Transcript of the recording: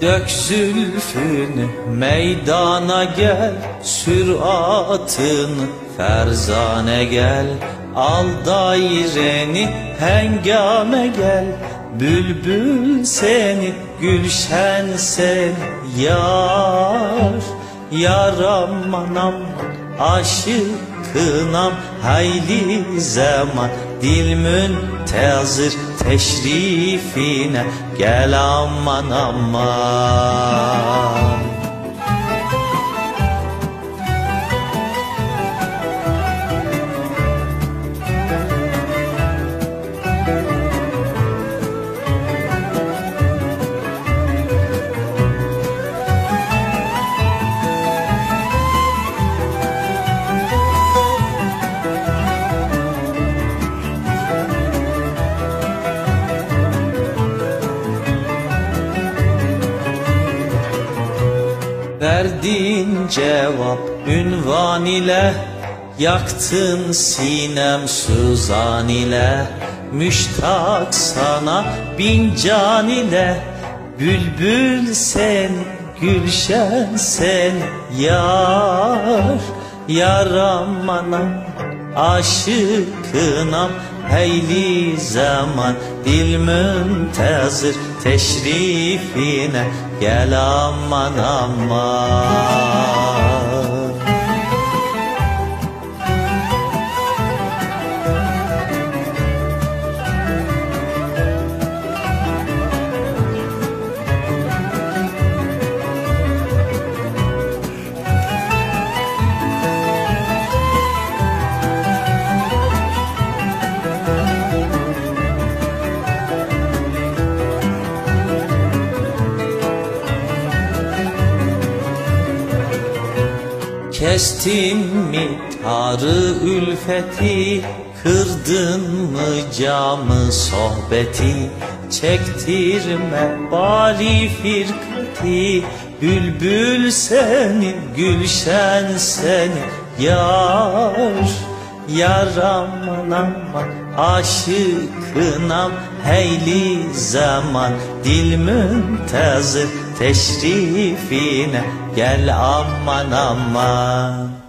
Dök zülfünü meydana gel Sür atını ferzane gel. Al daireni hengame gel. Bülbül seni gülşen sen Yar. Yaram anam aşıkınam hayli zaman Dil müntezir teşrifine Gel aman aman Verdin cevap ünvan ile Yaktın sinem suzan ile. Müştak sana bin can ile Bülbül sen, gülşen sen. Yar, yaram anam Aşıkınam heyli zaman Dil müntezir teşrifine Gel aman aman Kestin mi tarı ülfeti? Kırdın mı camı sohbeti? Çektirme bali firkati. Bülbül senin, gülşen senin Yar, yaram aman Aşıkınam heyli zaman. Dil müntezir teşrifine Gel aman aman